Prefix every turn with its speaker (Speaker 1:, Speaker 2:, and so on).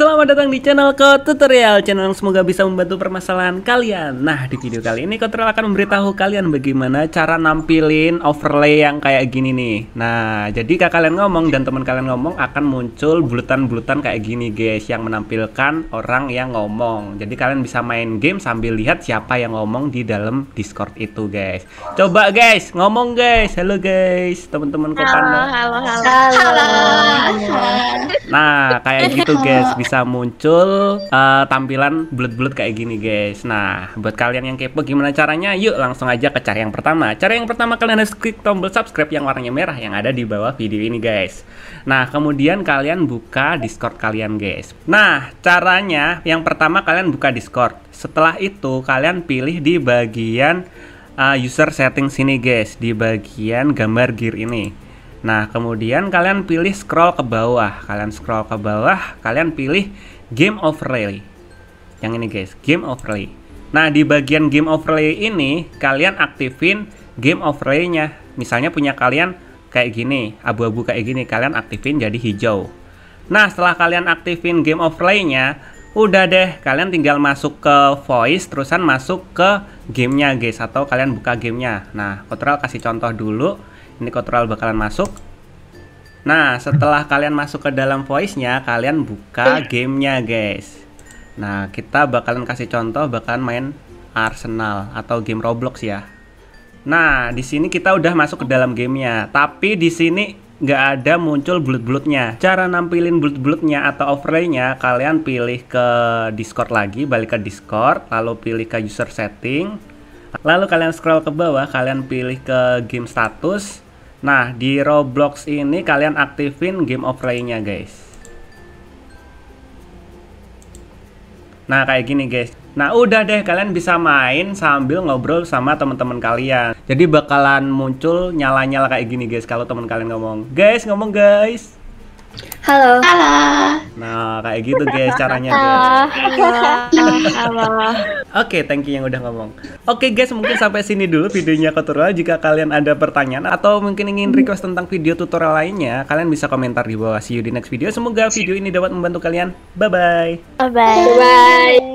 Speaker 1: Selamat datang di channel Ko Tutorial Channel yang semoga bisa membantu permasalahan kalian. Nah di video kali ini Tutorial akan memberitahu kalian bagaimana cara nampilin overlay yang kayak gini nih. Nah jadi kalau kalian ngomong dan teman kalian ngomong akan muncul bulutan-bulutan kayak gini guys Yang menampilkan orang yang ngomong. Jadi kalian bisa main game sambil lihat siapa yang ngomong di dalam discord itu guys. Coba guys ngomong guys. Halo guys teman-teman
Speaker 2: Halo,
Speaker 1: Kopanda.
Speaker 2: halo, halo. Halo.
Speaker 1: Nah, kayak gitu guys, bisa muncul uh, tampilan bulat-bulat kayak gini guys. Nah, buat kalian yang kepo gimana caranya? Yuk langsung aja ke cara yang pertama. Cara yang pertama kalian harus klik tombol subscribe yang warnanya merah yang ada di bawah video ini guys. Nah, kemudian kalian buka Discord kalian guys. Nah, caranya yang pertama kalian buka Discord. Setelah itu kalian pilih di bagian uh, user setting sini guys, di bagian gambar gear ini. Nah, kemudian kalian pilih scroll ke bawah. Kalian scroll ke bawah, kalian pilih game overlay. Yang ini guys, game overlay. Nah, di bagian game overlay ini kalian aktifin game overlay-nya. Misalnya punya kalian kayak gini, abu-abu kayak gini, kalian aktifin jadi hijau. Nah, setelah kalian aktifin game overlay-nya, udah deh, kalian tinggal masuk ke voice, terusan masuk ke gamenya guys, atau kalian buka gamenya. Nah, kontrol kasih contoh dulu ini kontrol bakalan masuk. Nah setelah kalian masuk ke dalam voice-nya kalian buka gamenya guys. Nah kita bakalan kasih contoh bakalan main Arsenal atau game Roblox ya. Nah di sini kita udah masuk ke dalam gamenya. Tapi di sini nggak ada muncul bulut-bulutnya. Cara nampilin bulut-bulutnya atau overlaynya, kalian pilih ke Discord lagi, balik ke Discord, lalu pilih ke user setting, lalu kalian scroll ke bawah, kalian pilih ke game status, Nah, di Roblox ini kalian aktifin game overlay-nya, guys. Nah, kayak gini, guys. Nah, udah deh kalian bisa main sambil ngobrol sama teman-teman kalian. Jadi bakalan muncul nyala-nyala kayak gini, guys, kalau teman kalian ngomong. Guys, ngomong, guys.
Speaker 2: Halo. Halo.
Speaker 1: Kayak gitu guys caranya guys.
Speaker 2: Halo.
Speaker 1: Oke, thank you yang udah ngomong. Oke guys, mungkin sampai sini dulu videonya tutorial. Jika kalian ada pertanyaan atau mungkin ingin request tentang video tutorial lainnya, kalian bisa komentar di bawah. See you di next video. Semoga video ini dapat membantu kalian. Bye bye.
Speaker 2: Bye bye. Bye bye.